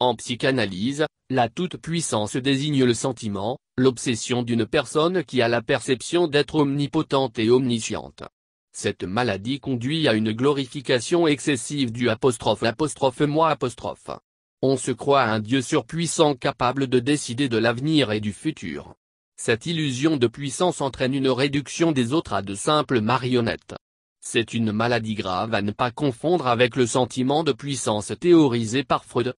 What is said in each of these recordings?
En psychanalyse, la toute-puissance désigne le sentiment, l'obsession d'une personne qui a la perception d'être omnipotente et omnisciente. Cette maladie conduit à une glorification excessive du apostrophe apostrophe moi. On se croit un Dieu surpuissant capable de décider de l'avenir et du futur. Cette illusion de puissance entraîne une réduction des autres à de simples marionnettes. C'est une maladie grave à ne pas confondre avec le sentiment de puissance théorisé par Freud.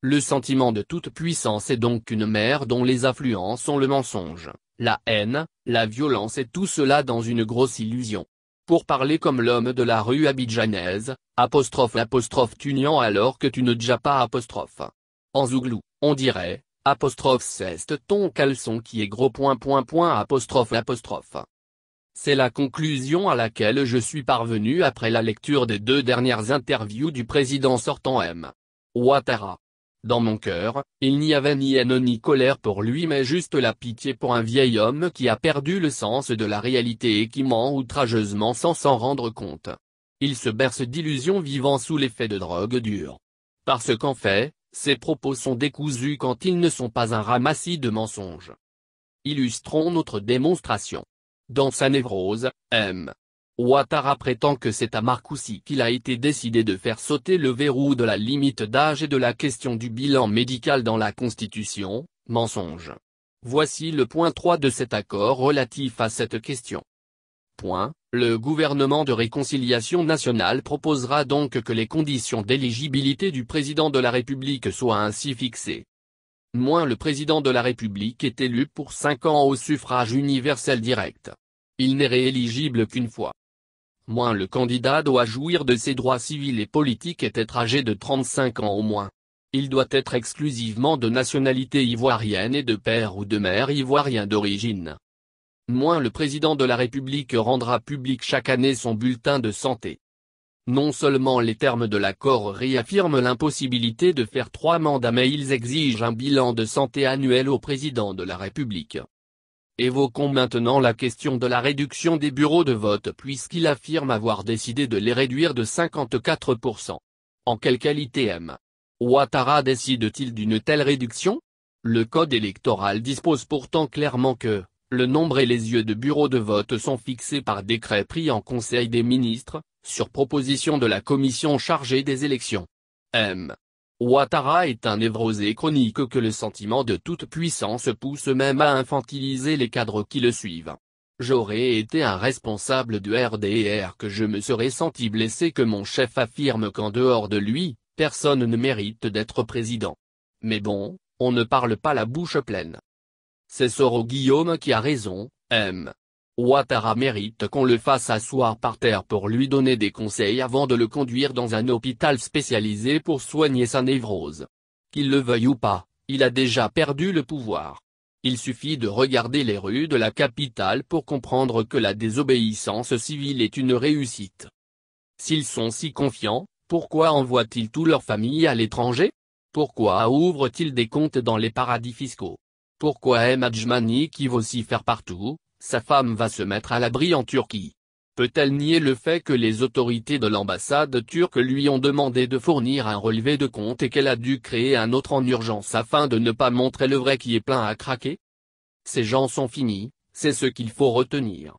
Le sentiment de toute puissance est donc une mer dont les affluents sont le mensonge, la haine, la violence et tout cela dans une grosse illusion. Pour parler comme l'homme de la rue abidjanaise, apostrophe apostrophe tuniant alors que tu ne déjà pas apostrophe. En zouglou, on dirait, apostrophe ceste ton caleçon qui est gros point point. C'est la conclusion à laquelle je suis parvenu après la lecture des deux dernières interviews du président sortant M. Ouattara. Dans mon cœur, il n'y avait ni haine ni colère pour lui mais juste la pitié pour un vieil homme qui a perdu le sens de la réalité et qui ment outrageusement sans s'en rendre compte. Il se berce d'illusions vivant sous l'effet de drogue dure. Parce qu'en fait, ses propos sont décousus quand ils ne sont pas un ramassis de mensonges. Illustrons notre démonstration. Dans sa névrose, M. Ouattara prétend que c'est à Marcoussis qu'il a été décidé de faire sauter le verrou de la limite d'âge et de la question du bilan médical dans la Constitution, mensonge. Voici le point 3 de cet accord relatif à cette question. Point, le gouvernement de réconciliation nationale proposera donc que les conditions d'éligibilité du président de la République soient ainsi fixées. Moins le président de la République est élu pour 5 ans au suffrage universel direct. Il n'est rééligible qu'une fois moins le candidat doit jouir de ses droits civils et politiques et être âgé de 35 ans au moins. Il doit être exclusivement de nationalité ivoirienne et de père ou de mère ivoirien d'origine. Moins le président de la République rendra public chaque année son bulletin de santé. Non seulement les termes de l'accord réaffirment l'impossibilité de faire trois mandats mais ils exigent un bilan de santé annuel au président de la République. Évoquons maintenant la question de la réduction des bureaux de vote puisqu'il affirme avoir décidé de les réduire de 54%. En quelle qualité M. Ouattara décide-t-il d'une telle réduction? Le code électoral dispose pourtant clairement que, le nombre et les yeux de bureaux de vote sont fixés par décret pris en Conseil des ministres, sur proposition de la commission chargée des élections. M. Ouattara est un névrosé chronique que le sentiment de toute puissance pousse même à infantiliser les cadres qui le suivent. J'aurais été un responsable du RDR que je me serais senti blessé que mon chef affirme qu'en dehors de lui, personne ne mérite d'être président. Mais bon, on ne parle pas la bouche pleine. C'est Soro Guillaume qui a raison, M. Ouattara mérite qu'on le fasse asseoir par terre pour lui donner des conseils avant de le conduire dans un hôpital spécialisé pour soigner sa névrose. Qu'il le veuille ou pas, il a déjà perdu le pouvoir. Il suffit de regarder les rues de la capitale pour comprendre que la désobéissance civile est une réussite. S'ils sont si confiants, pourquoi envoient-ils tous leurs familles à l'étranger? Pourquoi ouvrent-ils des comptes dans les paradis fiscaux? Pourquoi M. Adjmani qui veut s'y faire partout, sa femme va se mettre à l'abri en Turquie. Peut-elle nier le fait que les autorités de l'ambassade turque lui ont demandé de fournir un relevé de compte et qu'elle a dû créer un autre en urgence afin de ne pas montrer le vrai qui est plein à craquer? Ces gens sont finis, c'est ce qu'il faut retenir.